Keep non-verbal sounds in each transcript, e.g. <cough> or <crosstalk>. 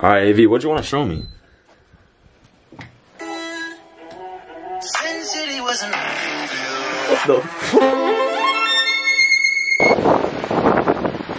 All right, AV, what do you want to show me? Sin City wasn't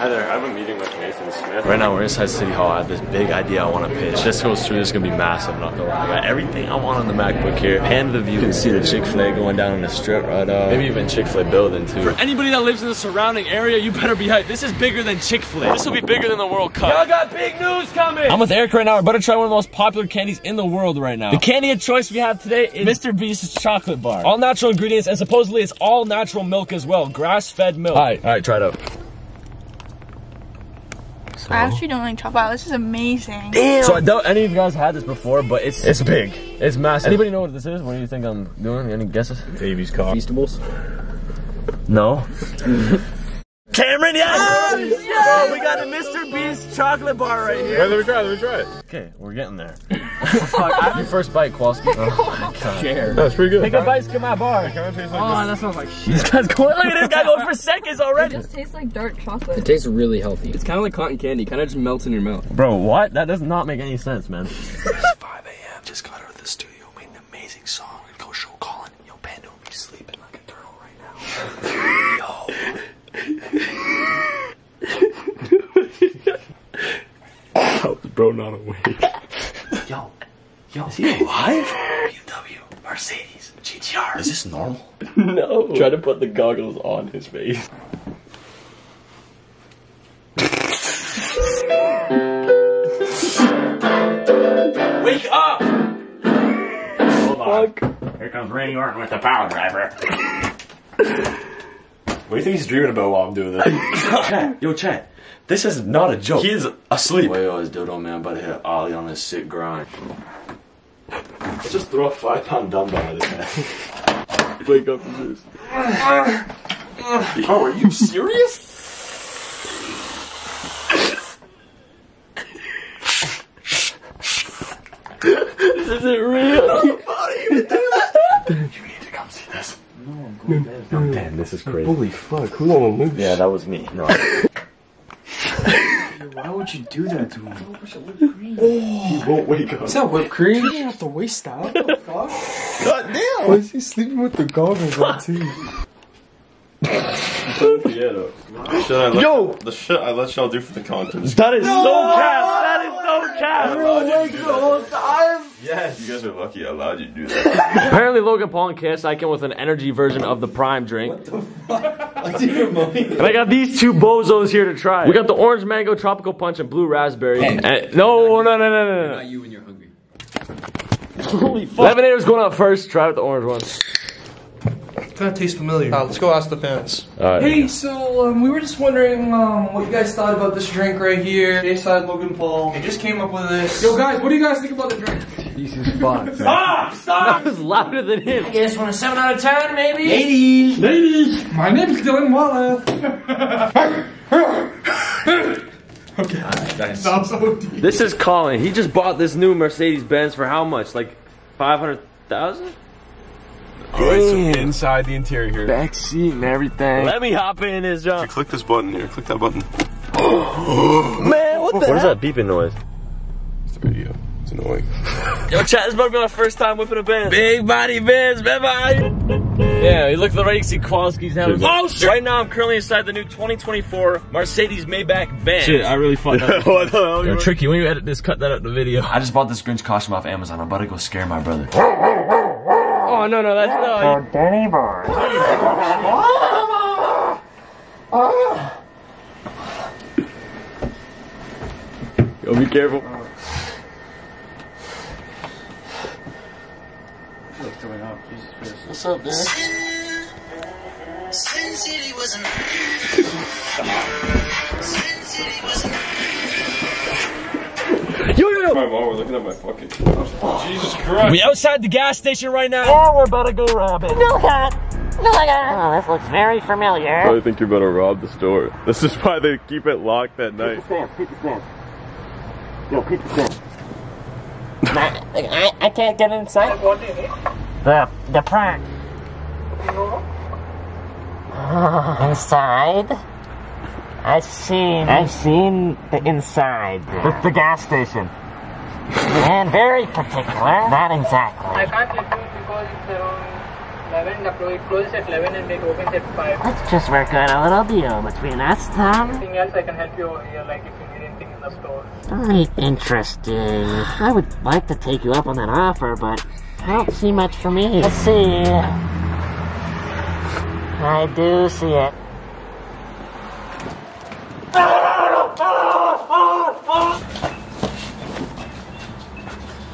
Hi there, I have a meeting with Nathan Smith. Right now we're inside City Hall. I have this big idea I want to pitch. This goes through, this is gonna be massive, not gonna lie. I got everything I want on the MacBook here. Pan the view. You can see the Chick-fil-A going down in the strip right up. Maybe even Chick-fil-A building too. For anybody that lives in the surrounding area, you better be hyped. This is bigger than Chick-fil-A. This will be bigger than the World Cup. Y'all got big news coming. I'm with Eric right now. We're about to try one of the most popular candies in the world right now. The candy of choice we have today is Mr. Beast's chocolate bar. All natural ingredients and supposedly it's all natural milk as well. Grass-fed milk. All right, all right, try it out. I actually don't like chocolate. This is amazing. Damn. So I doubt any of you guys had this before, but it's it's big. It's massive. Anybody know what this is? What do you think I'm doing? Any guesses? Baby's cough. Feastables. No. <laughs> Cameron, oh, yes! Oh, we got a Mr. Beast chocolate bar right here. let me try it, let me try it. Okay, we're getting there. <laughs> Fuck, Your first bite, Kowalski. <laughs> Oh, oh my god. Share. That's pretty good. Take a bite, get my bar. Can I taste Oh, like that smells like shit. <laughs> This guy's going, look at this guy going for seconds already. It just tastes like dark chocolate. It tastes really healthy. It's kind of like cotton candy. Kind of just melts in your mouth. Bro, what? That does not make any sense, man. it's 5 a.m. Just got out of the studio, made an amazing song. Gonna go show Colin. Yo, Panda will be sleeping like a turtle right now. How's bro not awake? <laughs> Yo, yo, is he alive? BMW, Mercedes, GTR. Is this normal? <laughs> No. Try to put the goggles on his face. <laughs> Wake up! Hold on. Here comes Randy Orton with the power driver. What do you think he's dreaming about while I'm doing this? <coughs> Chat, yo, chat. This is not a joke. he is asleep. Way his dodo man about to hit Ollie on his sick grind. Let's just throw a five pound dumbbell at his head. <laughs> Wake up from this. Yo, are you serious? Is it real? You need to come see this. Oh, oh, no, Damn, this is crazy. Holy fuck, who won't move? Yeah, that was me. No. <laughs> Why would you do that to him? He oh, won't wake up. Is that whipped cream? You didn't have to waste that. What the <laughs> fuck? God damn! Why is he sleeping with the goggles on too? Piano. Shit I let, Yo! The shit I let y'all do for the content. That is so cap. That is so cap. Yes. You guys are lucky I allowed you to do that. Apparently, Logan Paul and KSI came with an energy version of the Prime drink. What the fuck? Like, and I got these two bozos here to try. We got the orange mango tropical punch and blue raspberry. And- no, no, no, no, no, no. you when you're hungry. Holy fuck. Lemonade's going up first. Try out the orange one. Kind of tastes familiar. Uh, let's go ask the fans. Hey, so um, we were just wondering um, what you guys thought about this drink right here. Dayside Logan Paul. They just came up with this. Yo, guys, what do you guys think about the drink? <laughs> That was louder than him. guys want a 7 out of 10, maybe? 80s. 80s. My name's Dylan Wallace. <laughs> okay. Nice. That so. This is Colin. He just bought this new Mercedes Benz for how much? Like 500,000? Alright, so inside the interior here. Back seat and everything. Let me hop in this jump. Uh, click this button here. Click that button. Man, what oh, the What is that beeping noise? It's the video. It's annoying. <laughs> Yo, chat, this is about to be my first time whipping a Benz. Big body Benz, baby. Yeah, you look to the right, you see Kowalski's having. Oh, shit. Right now, I'm currently inside the new 2024 Mercedes Maybach Benz. Shit, I really fucked up. <laughs> what the hell? Yo, Tricky, when you edit this, cut that out of the video. I just bought this Grinch costume off Amazon. I'm about to go scare my brother. Oh, no, no, that's not. Uh, Danny no. Yo, be careful. What's up, man? Sin City wasn't Sin City wasn't Yo, yo, yo. My mom, we're looking at my fucking. Jesus Christ. We outside the gas station right now. Oh, we're about to go rob it. No hat Oh, this looks very familiar. I think you're about to rob the store. This is why they keep it locked at night. Go pick the gun I, I can't get inside. The the prank. <laughs> inside. I've seen I've seen the inside. The, the gas station. And very particular. Not exactly. I can't help you because it's around 11. The pro- it closes at 11 and it opens at 5. Let's just work out a little deal between us, Tom. Anything else I can help you over here, like if you need anything in the store. Very interesting. I would like to take you up on that offer, but I don't see much for me. Let's see. I do see it.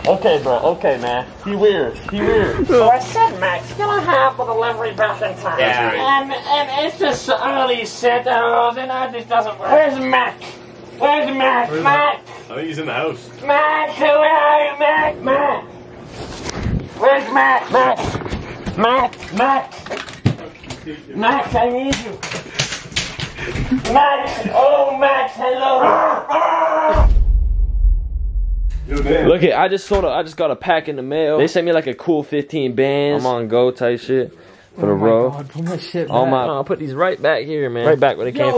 Okay, bro. Okay, man. He weird. He weird. <laughs> So I said, Max, you're gonna have the delivery back in time. Yeah. And, and it's just all these set uh, and it just doesn't work. Where's Mac? Where's Mac? Mac? I think he's in the house. Mac, where are you, Mac? Mac? Where's Mac? Mac? Mac? Mac? Max, I need you. Max! Oh, Max, hello! Look it, I just sold I just got a pack in the mail. They sent me like a cool 15 bands. I'm on go type shit for the oh my row. God, put my shit All back. my, I'll put these right back here, man. Right back where they came